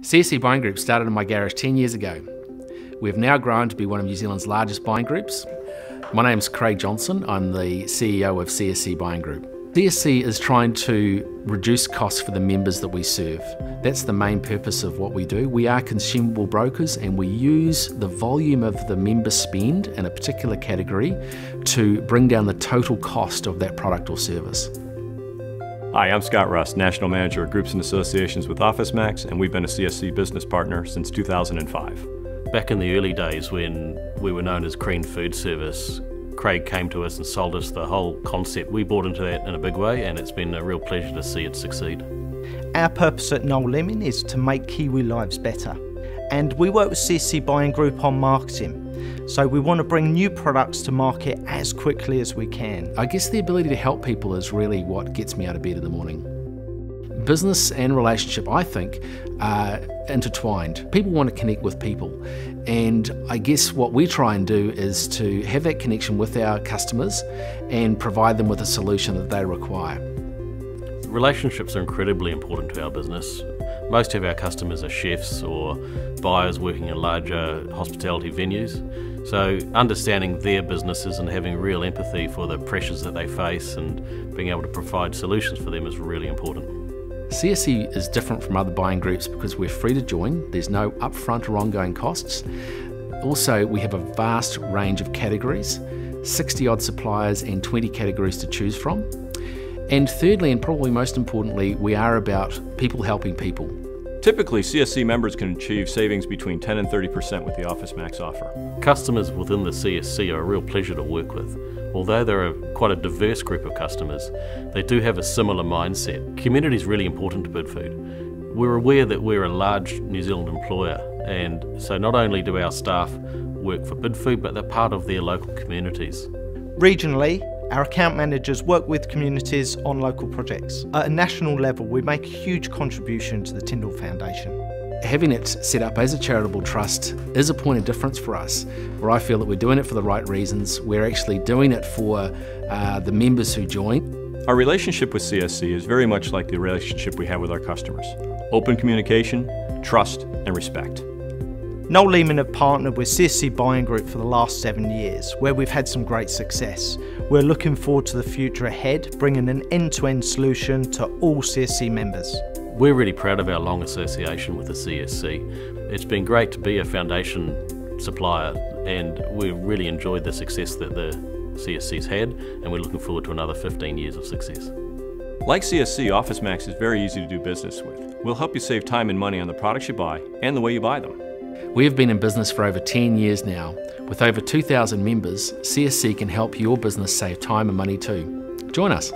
CSC Buying Group started in my garage 10 years ago. We've now grown to be one of New Zealand's largest buying groups. My name's Craig Johnson. I'm the CEO of CSC Buying Group. CSC is trying to reduce costs for the members that we serve. That's the main purpose of what we do. We are consumable brokers and we use the volume of the member spend in a particular category to bring down the total cost of that product or service. Hi, I'm Scott Rust, National Manager of Groups and Associations with OfficeMax, and we've been a CSC business partner since 2005. Back in the early days when we were known as Crean Food Service, Craig came to us and sold us the whole concept. We bought into that in a big way, and it's been a real pleasure to see it succeed. Our purpose at Noel Leeming is to make Kiwi lives better, and we work with CSC Buying Group on marketing. So we want to bring new products to market as quickly as we can. I guess the ability to help people is really what gets me out of bed in the morning. Business and relationship, I think, are intertwined. People want to connect with people. And I guess what we try and do is to have that connection with our customers and provide them with a solution that they require. Relationships are incredibly important to our business. Most of our customers are chefs or buyers working in larger hospitality venues. So, understanding their businesses and having real empathy for the pressures that they face and being able to provide solutions for them is really important. CSC is different from other buying groups because we're free to join, there's no upfront or ongoing costs. Also, we have a vast range of categories, 60 odd suppliers and 20 categories to choose from. And thirdly, and probably most importantly, we are about people helping people. Typically, CSC members can achieve savings between 10 and 30% with the Office Max offer. Customers within the CSC are a real pleasure to work with. Although they're a, quite a diverse group of customers, they do have a similar mindset. Community is really important to Bidfood. We're aware that we're a large New Zealand employer, and so not only do our staff work for Bidfood, but they're part of their local communities. Regionally, our account managers work with communities on local projects. At a national level, we make a huge contribution to the Tindall Foundation. Having it set up as a charitable trust is a point of difference for us, where I feel that we're doing it for the right reasons. We're actually doing it for uh, the members who join. Our relationship with CSC is very much like the relationship we have with our customers open communication, trust, and respect. Noel Leeming have partnered with CSC Buying Group for the last seven years, where we've had some great success. We're looking forward to the future ahead, bringing an end-to-end solution to all CSC members. We're really proud of our long association with the CSC. It's been great to be a foundation supplier and we've really enjoyed the success that the CSC's had and we're looking forward to another 15 years of success. Like CSC, OfficeMax is very easy to do business with. We'll help you save time and money on the products you buy and the way you buy them. We have been in business for over 10 years now. With over 2,000 members, CSC can help your business save time and money too. Join us.